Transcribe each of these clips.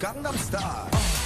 Gangnam Style.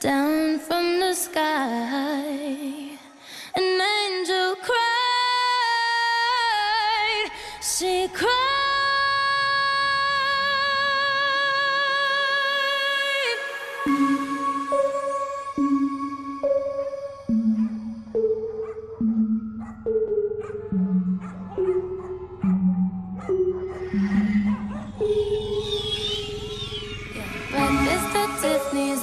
down from the sky. An angel cried, she cried. Breakfast at Tiffany's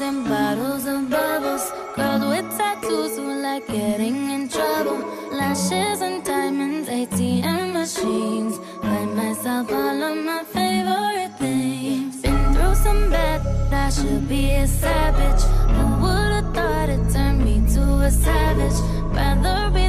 getting in trouble. Lashes and diamonds, ATM machines. Buy myself all of my favorite things. Been through some bad, I should be a savage. Who would've thought it turned me to a savage? Rather be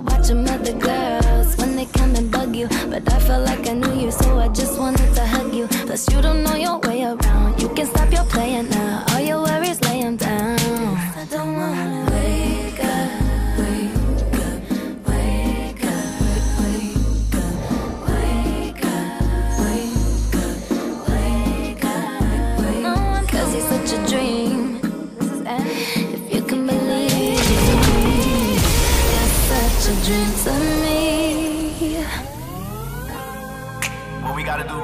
watching other girls.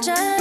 真